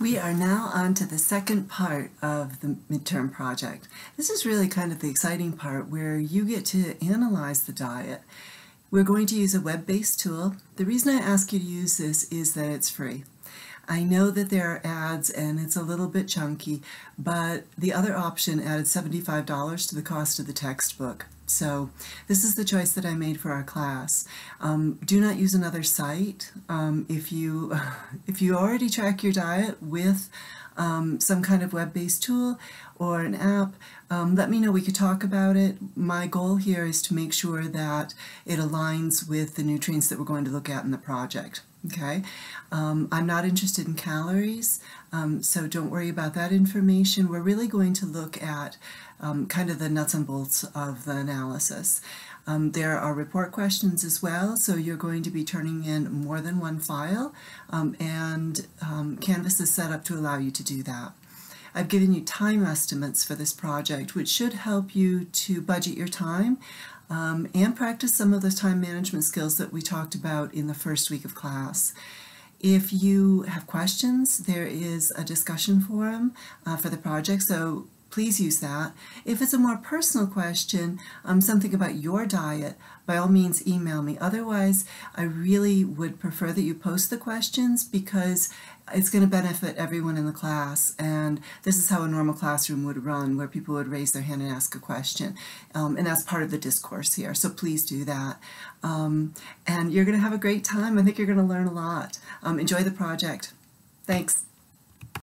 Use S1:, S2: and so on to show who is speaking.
S1: We are now on to the second part of the midterm project. This is really kind of the exciting part where you get to analyze the diet. We're going to use a web-based tool. The reason I ask you to use this is that it's free. I know that there are ads and it's a little bit chunky, but the other option added $75 to the cost of the textbook. So this is the choice that I made for our class. Um, do not use another site. Um, if you if you already track your diet with um, some kind of web-based tool or an app, um, let me know. We could talk about it. My goal here is to make sure that it aligns with the nutrients that we're going to look at in the project. Okay, um, I'm not interested in calories, um, so don't worry about that information. We're really going to look at um, kind of the nuts and bolts of the analysis. Um, there are report questions as well, so you're going to be turning in more than one file, um, and um, Canvas is set up to allow you to do that. I've given you time estimates for this project, which should help you to budget your time um, and practice some of the time management skills that we talked about in the first week of class. If you have questions, there is a discussion forum uh, for the project, so please use that. If it's a more personal question, um, something about your diet, by all means email me. Otherwise, I really would prefer that you post the questions because it's going to benefit everyone in the class. And this is how a normal classroom would run where people would raise their hand and ask a question. Um, and that's part of the discourse here so please do that. Um, and you're going to have a great time. I think you're going to learn a lot. Um, enjoy the project. Thanks